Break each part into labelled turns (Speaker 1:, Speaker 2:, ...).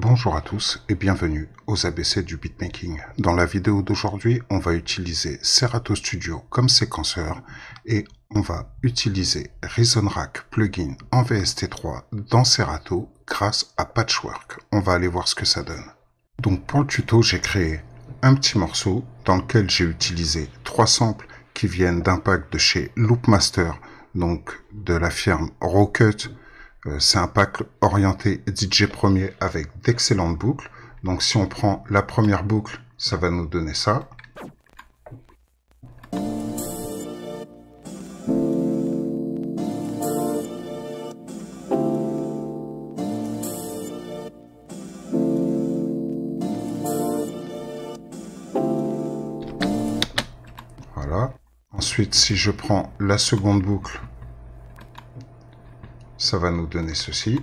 Speaker 1: Bonjour à tous et bienvenue aux ABC du beatmaking. Dans la vidéo d'aujourd'hui, on va utiliser Serato Studio comme séquenceur et on va utiliser Reason Rack plugin en VST3 dans Serato grâce à Patchwork. On va aller voir ce que ça donne. Donc pour le tuto, j'ai créé un petit morceau dans lequel j'ai utilisé trois samples qui viennent d'un pack de chez Loopmaster, donc de la firme euh, c'est un pack orienté DJ premier avec d'excellentes boucles. Donc si on prend la première boucle, ça va nous donner ça. Voilà. Ensuite, si je prends la seconde boucle, ça va nous donner ceci.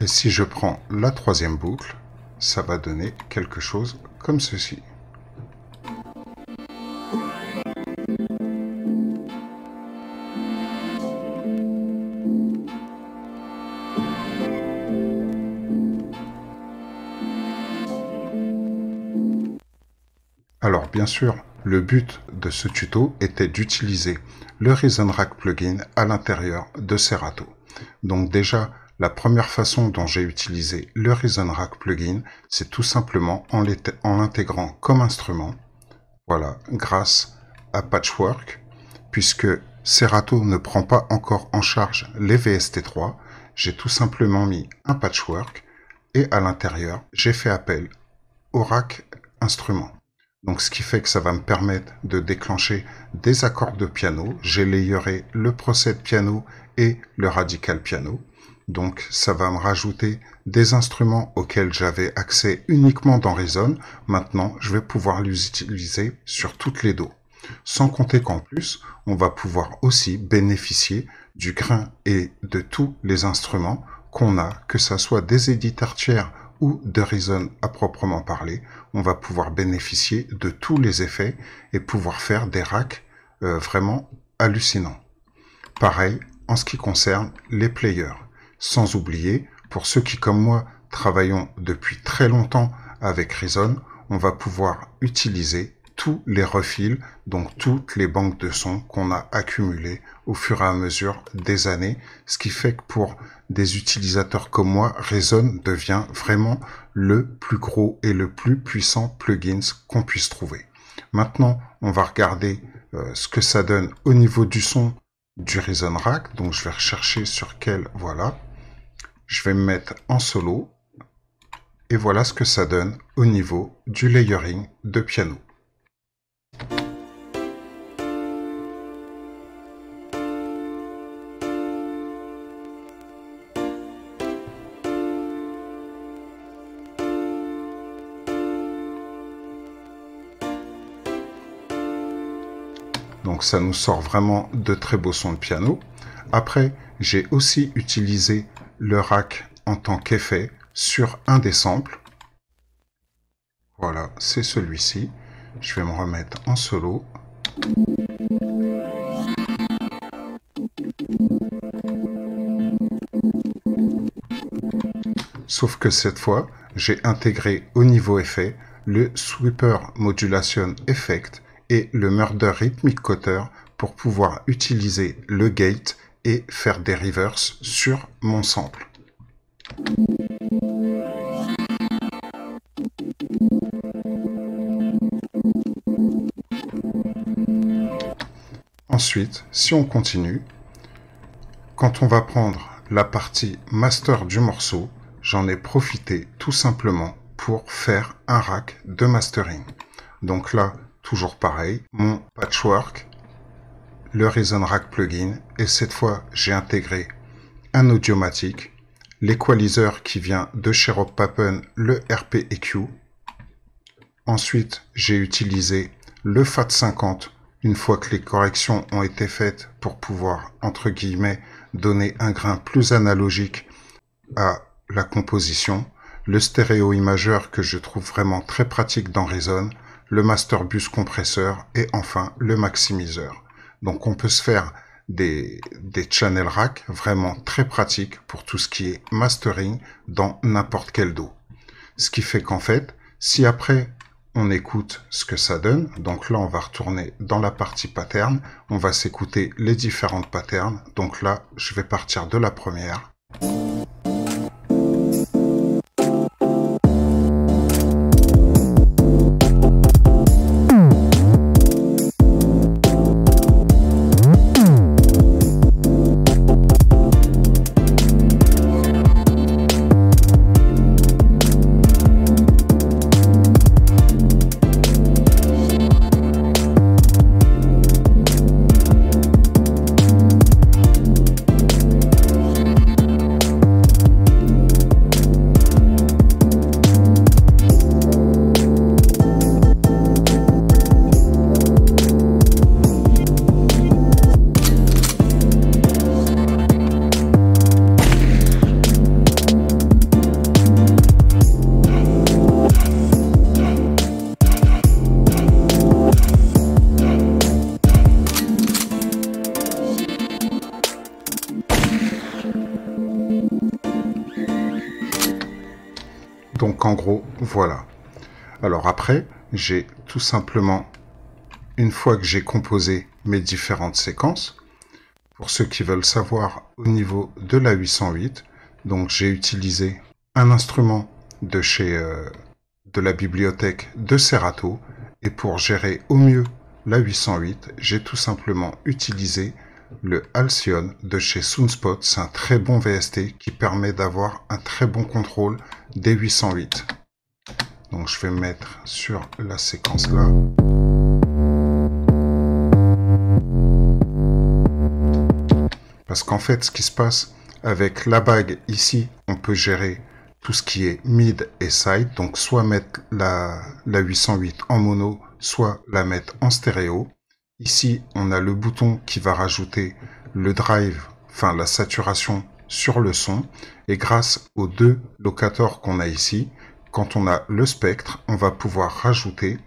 Speaker 1: Et si je prends la troisième boucle, ça va donner quelque chose comme ceci. Bien sûr, le but de ce tuto était d'utiliser le Reason Rack plugin à l'intérieur de Serato. Donc déjà, la première façon dont j'ai utilisé le Reason Rack plugin, c'est tout simplement en l'intégrant comme instrument. Voilà, grâce à Patchwork, puisque Serato ne prend pas encore en charge les VST3, j'ai tout simplement mis un patchwork et à l'intérieur, j'ai fait appel au rack instrument. Donc ce qui fait que ça va me permettre de déclencher des accords de piano. J'ai layeré le procès piano et le radical piano. Donc ça va me rajouter des instruments auxquels j'avais accès uniquement dans Reason. Maintenant, je vais pouvoir les utiliser sur toutes les dos. Sans compter qu'en plus, on va pouvoir aussi bénéficier du grain et de tous les instruments qu'on a, que ce soit des éditeurs tiers ou de Reason à proprement parler, on va pouvoir bénéficier de tous les effets et pouvoir faire des racks euh, vraiment hallucinants. Pareil en ce qui concerne les players. Sans oublier, pour ceux qui comme moi travaillons depuis très longtemps avec Reason, on va pouvoir utiliser tous les refils, donc toutes les banques de sons qu'on a accumulées au fur et à mesure des années, ce qui fait que pour des utilisateurs comme moi, Reason devient vraiment le plus gros et le plus puissant plugins qu'on puisse trouver. Maintenant, on va regarder euh, ce que ça donne au niveau du son du Reason Rack. Donc, je vais rechercher sur quel, voilà. Je vais me mettre en solo. Et voilà ce que ça donne au niveau du layering de piano. Donc ça nous sort vraiment de très beaux sons de piano. Après, j'ai aussi utilisé le rack en tant qu'effet sur un des samples. Voilà, c'est celui-ci. Je vais me remettre en solo. Sauf que cette fois, j'ai intégré au niveau effet le Sweeper Modulation Effect et le Murder Rhythmic Coder pour pouvoir utiliser le gate et faire des reverse sur mon sample. Ensuite, si on continue, quand on va prendre la partie master du morceau, j'en ai profité tout simplement pour faire un rack de mastering. Donc là, toujours pareil, mon patchwork, le Reason Rack plugin, et cette fois j'ai intégré un audiomatique, l'équaliseur qui vient de chez Rob Papen, le RP-EQ. Ensuite, j'ai utilisé le FAT50 une fois que les corrections ont été faites pour pouvoir, entre guillemets, donner un grain plus analogique à la composition. le stéréo imageur que je trouve vraiment très pratique dans Reason, le master bus compresseur et enfin le maximiseur. Donc on peut se faire des, des channel rack vraiment très pratiques pour tout ce qui est mastering dans n'importe quel dos. Ce qui fait qu'en fait, si après on écoute ce que ça donne, donc là on va retourner dans la partie pattern, on va s'écouter les différentes patterns, donc là je vais partir de la première. Voilà. Alors après, j'ai tout simplement, une fois que j'ai composé mes différentes séquences, pour ceux qui veulent savoir au niveau de la 808, donc j'ai utilisé un instrument de chez euh, de la bibliothèque de Serato et pour gérer au mieux la 808, j'ai tout simplement utilisé le Halcyon de chez Soonspot, c'est un très bon VST qui permet d'avoir un très bon contrôle des 808. Je vais mettre sur la séquence là. Parce qu'en fait, ce qui se passe avec la bague ici, on peut gérer tout ce qui est mid et side. Donc soit mettre la, la 808 en mono, soit la mettre en stéréo. Ici, on a le bouton qui va rajouter le drive, enfin la saturation sur le son. Et grâce aux deux locators qu'on a ici, quand on a le spectre, on va pouvoir rajouter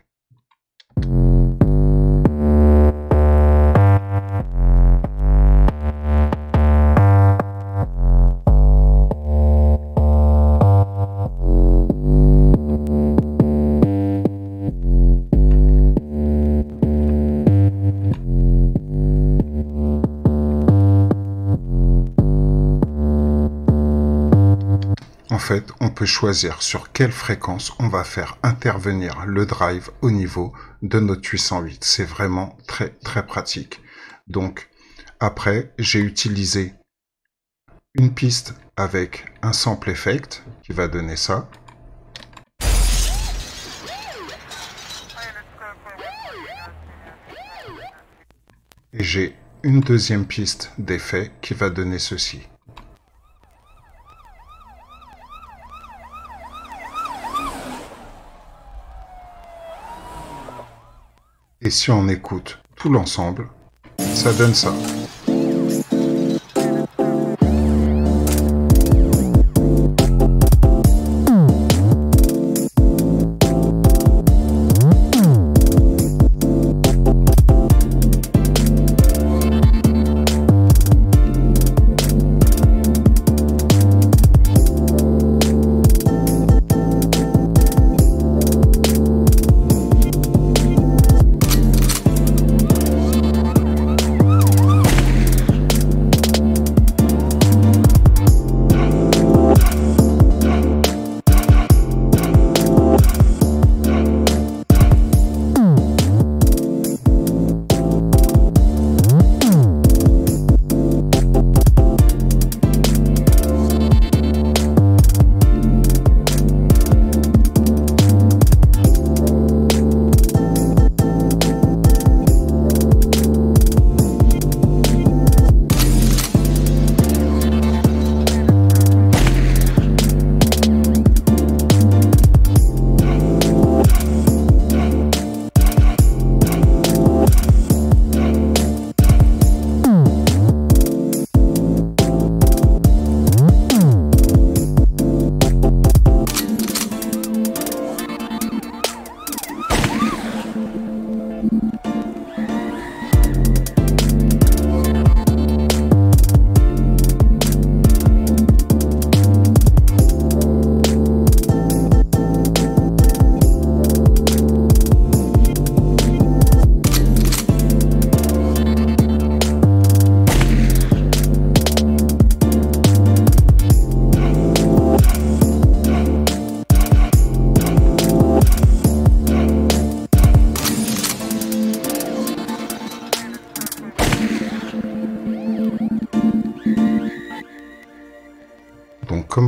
Speaker 1: En fait, on peut choisir sur quelle fréquence on va faire intervenir le drive au niveau de notre 808. C'est vraiment très très pratique. Donc après, j'ai utilisé une piste avec un sample effect qui va donner ça. Et j'ai une deuxième piste d'effet qui va donner ceci. Et si on écoute tout l'ensemble, ça donne ça.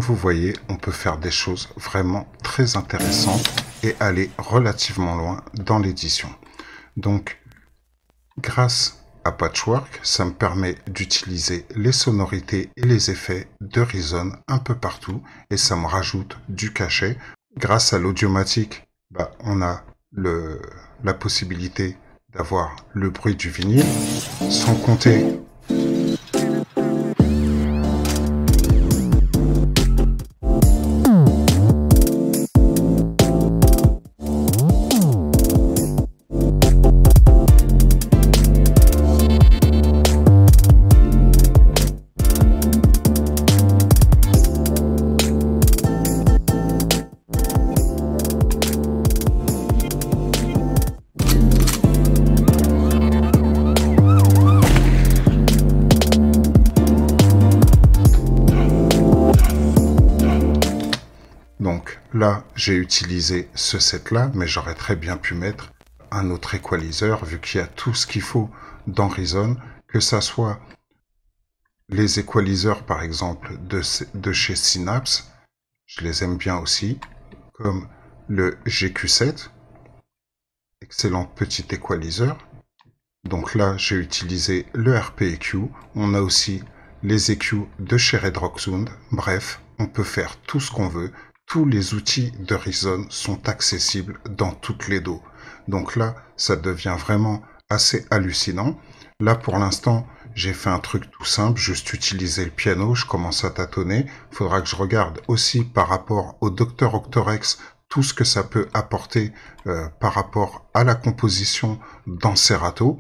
Speaker 1: Vous voyez, on peut faire des choses vraiment très intéressantes et aller relativement loin dans l'édition. Donc, grâce à Patchwork, ça me permet d'utiliser les sonorités et les effets de Reason un peu partout et ça me rajoute du cachet. Grâce à l'audiomatique, bah, on a la possibilité d'avoir le bruit du vinyle, sans compter Donc là, j'ai utilisé ce set-là, mais j'aurais très bien pu mettre un autre equalizer, vu qu'il y a tout ce qu'il faut dans Reason, que ça soit les equalizers, par exemple, de, chez Synapse, je les aime bien aussi, comme le GQ7, excellent petit equalizer. Donc là, j'ai utilisé le RPEQ. On a aussi les EQ de chez Red Rock Sound. Bref, on peut faire tout ce qu'on veut tous les outils de Reason sont accessibles dans toutes les dos. Donc là, ça devient vraiment assez hallucinant. Là, pour l'instant, j'ai fait un truc tout simple, juste utiliser le piano, je commence à tâtonner. Faudra que je regarde aussi par rapport au Dr Octorex tout ce que ça peut apporter euh, par rapport à la composition dans Serato.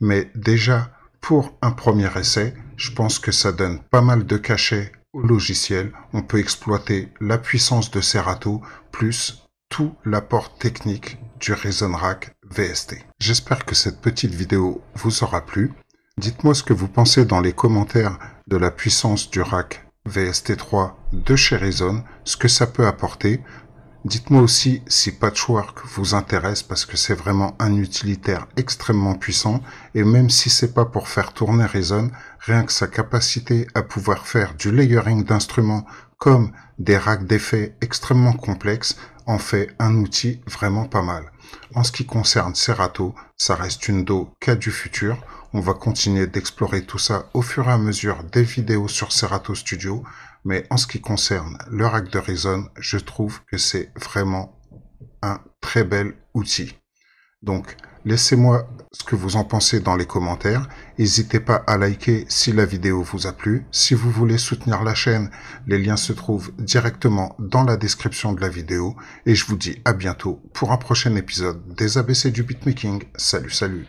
Speaker 1: Mais déjà, pour un premier essai, je pense que ça donne pas mal de cachets logiciel, on peut exploiter la puissance de Serato plus tout l'apport technique du Reason Rack VST. J'espère que cette petite vidéo vous aura plu. Dites-moi ce que vous pensez dans les commentaires de la puissance du rack VST3 de chez Reason, ce que ça peut apporter. Dites-moi aussi si Patchwork vous intéresse parce que c'est vraiment un utilitaire extrêmement puissant et même si c'est pas pour faire tourner Reason, rien que sa capacité à pouvoir faire du layering d'instruments comme des racks d'effets extrêmement complexes en fait un outil vraiment pas mal. En ce qui concerne Serato, ça reste une dos cas du futur. On va continuer d'explorer tout ça au fur et à mesure des vidéos sur Serato Studio. Mais en ce qui concerne le rack de Reason, je trouve que c'est vraiment un très bel outil. Donc, laissez-moi ce que vous en pensez dans les commentaires. N'hésitez pas à liker si la vidéo vous a plu. Si vous voulez soutenir la chaîne, les liens se trouvent directement dans la description de la vidéo. Et je vous dis à bientôt pour un prochain épisode des ABC du beatmaking. Salut, salut